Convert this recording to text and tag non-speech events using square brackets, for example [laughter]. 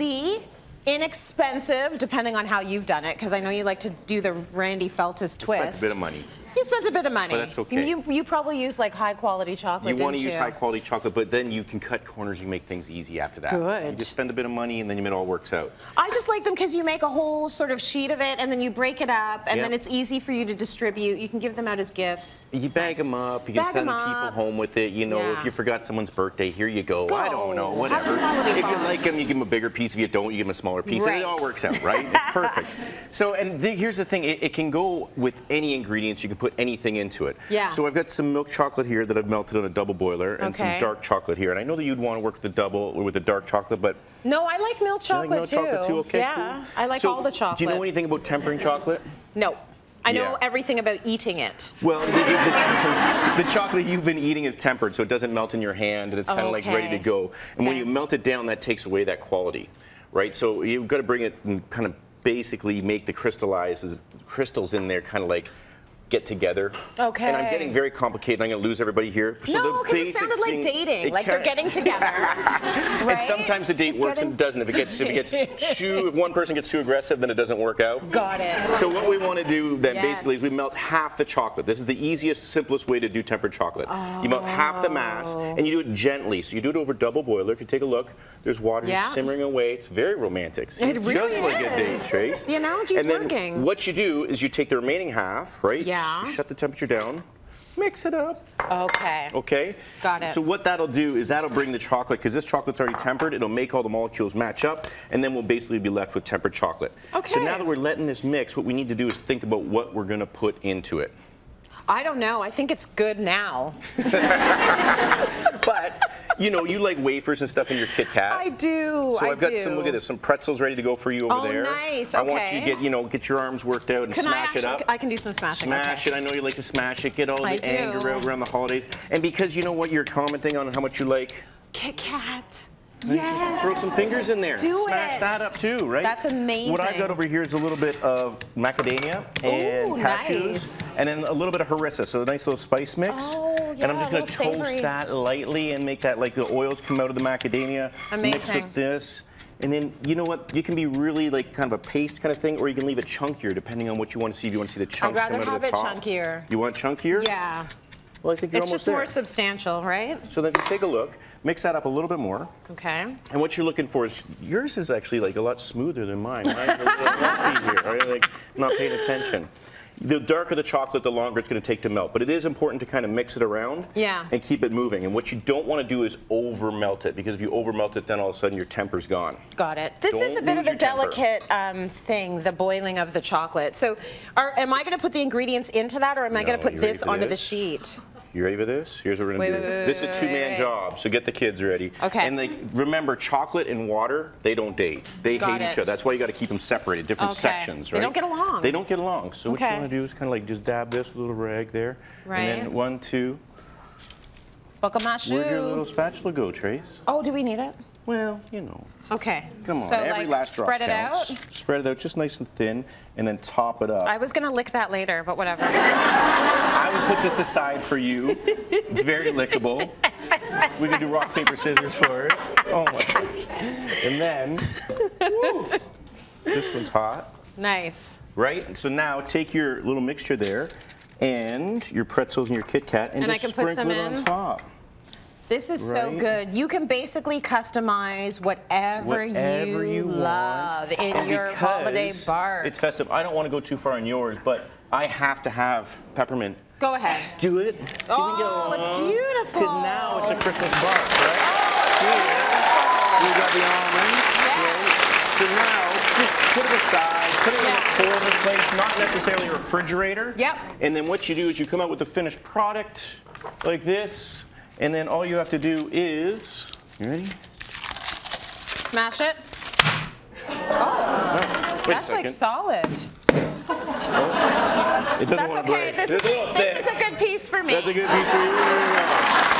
easy, inexpensive, depending on how you've done it, because I know you like to do the Randy Feltis twist. Spent a bit of money. You spent a bit of money. But that's okay. You, you probably use like high quality chocolate. You want to use you? high quality chocolate, but then you can cut corners. You make things easy after that. Good. You just spend a bit of money, and then it all works out. I just like them because you make a whole sort of sheet of it and then you break it up and Yep. then it's easy for you to distribute. You can give them out as gifts. You It's bag nice. them up. You can Bag send 'em people home with it. You know, Yeah. if you forgot someone's birthday, here you go. I don't know, whatever. If you like them, you give them a bigger piece. If you don't, you give them a smaller piece. And Right. it all works out, right? It's perfect. [laughs] So, and th- here's the thing: it, it can go with any ingredients. You can put anything into it. Yeah. So I've got some milk chocolate here that I've melted on a double boiler, and Okay. some dark chocolate here. And I know that you'd want to work with the double or with the dark chocolate, but No, I like milk you like chocolate milk too. chocolate too. Okay, yeah, cool. I like So, all the chocolate. Do you know anything about tempering chocolate? No. I know Yeah. everything about eating it. Well, the, [laughs] the, chocolate you've been eating is tempered, so it doesn't melt in your hand, and it's kind of like ready to go. And when you melt it down, that takes away that quality, right? So you've got to bring it and kind of basically make the crystallizes crystals in there kind of like get together. Okay. And I'm getting very complicated. I'm going to lose everybody here. So no, because it sounded like dating, like they're getting together. [laughs] And sometimes the date works Getting- and it doesn't. If it gets if it gets [laughs] too if one person gets too aggressive, then it doesn't work out. Got it. So what we want to do then basically is we melt half the chocolate. This is the easiest, simplest way to do tempered chocolate. You melt half the mass oh. and you do it gently. So you do it over double boiler. If you take a look, there's water Yeah. simmering away. It's very romantic. See, It it's really just like a date, is. Trace. You know, geez, and then working. what you do is you take the remaining half, right? Yeah. You shut the temperature down. Mix it up. Okay. Okay? Got it. So what that'll do is that'll bring the chocolate, because this chocolate's already tempered, it'll make all the molecules match up, and then we'll basically be left with tempered chocolate. Okay. So now that we're letting this mix, what we need to do is think about what we're gonna put into it. I don't know. I think it's good now. [laughs] [laughs] You know, you like wafers and stuff in your Kit Kat. I do. So I I've got do. some, look at this, some pretzels ready to go for you over Oh, there. nice, I want you to get, you know, get your arms worked out and Can I smash actually? it up. I can do some smashing. Smash okay. it. I know you like to smash it. Get all I the anger out around the holidays. And because you know what, you're commenting on how much you like Kit Kat. Yes. Just throw some fingers in there. Do Smash it. that up too, right? That's amazing. What I've got over here is a little bit of macadamia and Ooh, cashews, nice. and then a little bit of harissa, so a nice little spice mix. Oh, and I'm just gonna toast savory. that lightly and make that like the oils come out of the macadamia. Mix Amazing. with this. And then, you know what? You can be really like kind of a paste kind of thing, or you can leave it chunkier depending on what you want to see. If you want to see the chunks rather come out have of the it chunkier. You want chunkier? Yeah. Well, I think you're It's almost just more substantial, right? so then if you take a look, mix that up a little bit more. Okay. And what you're looking for is yours is actually like a lot smoother than mine. Mine's [laughs] a little lumpy here. Right? Like not paying attention. The darker the chocolate, the longer it's going to take to melt. But it is important to kind of mix it around Yeah. and keep it moving. And what you don't want to do is over melt it because if you over melt it, then all of a sudden your temper's gone. Got it. This is a bit of a delicate um, thing, the boiling of the chocolate. So, are, am I going to put the ingredients into that, or am I going to put this onto the sheet? You ready for this? Here's what we're gonna do. wait, wait, this is a two-man wait. job, so get the kids ready. Okay. And they, remember, chocolate and water, they don't date. They Got hate it. each other. That's why you got to keep them separated, different Okay. sections, They right? don't get along. They don't get along. So what you want to do is kind of like just dab this with a little rag there, right. and then one, two. Buckle my shoe. Where'd your little spatula go, Trace? Oh, do we need it? Well, you know. Okay. Come on, So, every like, last drop spread it counts. out. Spread it out just nice and thin, and then top it up. I was going to lick that later, but whatever. I would put this aside for you. It's very lickable. We can do rock, paper, scissors for it. Oh my gosh. And then, woo, this one's hot, nice. right? So now take your little mixture there and your pretzels and your Kit Kat and, And I just sprinkle it on top. This is so good. You can basically customize whatever, Whatever you, love want. in And your holiday bar. It's festive. I don't want to go too far on yours, but I have to have peppermint. Go ahead. Do it. See if we can Oh, it's beautiful. Because now it's a Christmas bar, right? Oh, Here, we got the almonds. right? So now, just put it aside, put it in Yeah. a corner place, not necessarily a refrigerator. Yep. And then what you do is you come out with the finished product like this, and then all you have to do is, you ready? Smash it. Oh, wait That's like second. solid. It doesn't That's okay. break. This is, a this is a good piece for me. That's a good piece for you.